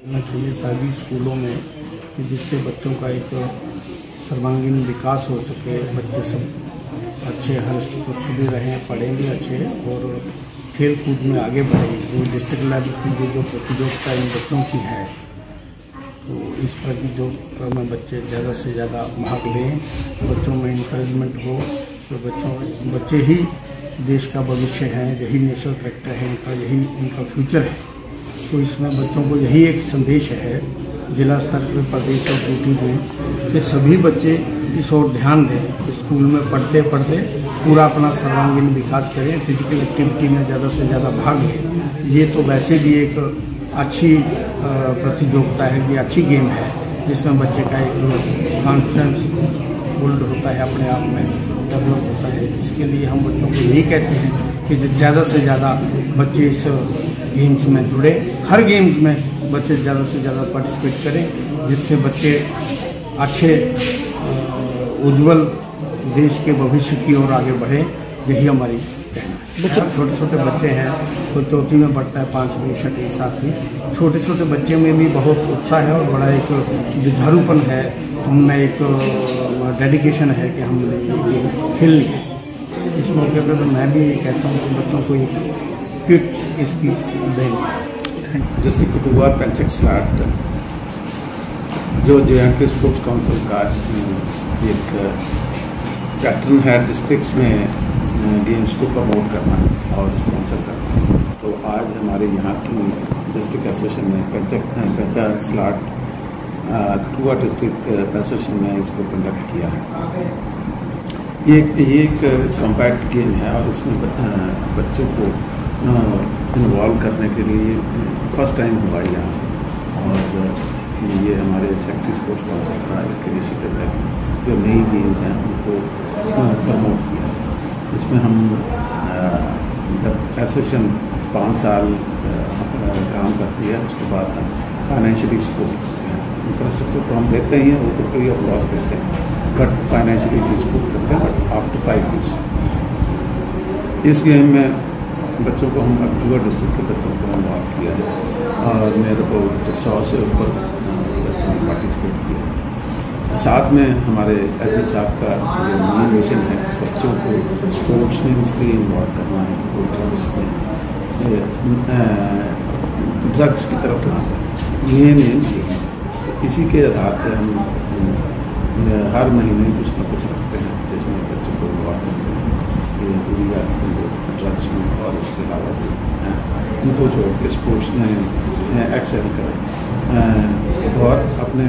होना चाहिए सभी स्कूलों में कि जिससे बच्चों का एक सर्वांगीण विकास हो सके, बच्चे सब अच्छे हर हर्ष भी रहें, पढ़ें भी अच्छे और खेल कूद में आगे बढ़ें। जो डिस्ट्रिक्ट लेवल की जो जो प्रतियोगिता इन बच्चों की है तो इस प्रतियोगिता में बच्चे ज़्यादा से ज़्यादा भाग लें, बच्चों में इंकरेजमेंट हो तो बच्चों, बच्चे ही देश का भविष्य है, यही नेशनल करेक्टर है, इनका, यही इनका फ्यूचर है। तो इसमें बच्चों को यही एक संदेश है, जिला स्तर पर प्रदेश और ड्यूटी में, कि सभी बच्चे इस ओर ध्यान दें स्कूल में पढ़ते पढ़ते पूरा अपना सर्वांगीण विकास करें फ़िज़िकल एक्टिविटी में ज़्यादा से ज़्यादा भाग लें। ये तो वैसे भी एक अच्छी प्रतियोगिता है, ये अच्छी गेम है, जिसमें बच्चे का एक कॉन्फिडेंस बिल्ड होता है अपने आप में डेवलप होता है। इसके लिए हम बच्चों को यही कहते हैं कि ज़्यादा से ज़्यादा बच्चे इस गेम्स में जुड़े। हर गेम्स में बच्चे ज़्यादा से ज़्यादा पार्टिसिपेट करें जिससे बच्चे अच्छे उज्जवल देश के भविष्य की ओर आगे बढ़ें। यही हमारी कहना है। बच्चे छोटे छोटे बच्चे हैं तो चौथी में बढ़ता है पाँचवीं छठी सातवीं। छोटे छोटे बच्चे में भी बहुत उत्साह है और बड़ा एक जुझारूपन है उनमें एक डेडिकेशन है कि हम खेल इस मौके पर तो मैं भी कहता हूँ कि बच्चों को एक किट इसकी देंगे डिस्ट्रिक्ट कठुआ पंचक स्लाट जो J and K sports council का एक पैटर्न है डिस्ट्रिक्ट्स में गेम्स को प्रमोट करना और स्पॉन्सर करना। तो आज हमारे यहाँ की डिस्ट्रिक्ट एसोसिएशन ने पंचक पंचा स्लाट कठुआ डिस्ट्रिक्ट एसोसिएशन ने इसको कंडक्ट किया है। ये ये एक कॉम्पैक्ट गेम है और इसमें बच्चों को इन्वॉल्व करने के लिए फ़र्स्ट टाइम हुआ यहाँ। और, ये हमारे सेक्रेटरी स्पोर्ट्स काउंसिल का एक इनिशिएटिव है कि जो नई गेम्स हैं, उनको प्रमोट किया। इसमें हम जब एसोसिएशन पाँच साल काम करती है, उसके बाद हम फाइनेंशियली सपोर्ट करते हैं। इंफ्रास्ट्रक्चर तो हम देते ही हैं, वो तो फ्री ऑफ़ कॉस्ट देते हैं बट फाइनेंशियली सपोर्ट करते हैं बट आफ्टर फाइव ईयर्स इस गेम में बच्चों को हम, अक्टूबर डिस्ट्रिक्ट के बच्चों को इन्वॉल्व किया है। और मेरे को सौ से ऊपर बच्चों ने पार्टिसिपेट किया साथ में हमारे एच साहब का जो मेन मिशन है, बच्चों को स्पोर्ट्स में इसलिए इन्वॉल्व करना है वो ड्रग्स में ड्रग्स की तरफ़ ना मेन एम तो इसी के आधार पर हम हर महीने कुछ ना कुछ रखते हैं, जिसमें बच्चों को इन्वॉल्व करते हैं। ये पूरी ड्रग्स में और उसके अलावा जो उनको छोड़ के स्पोर्ट्स में एक्सेल करें। और अपने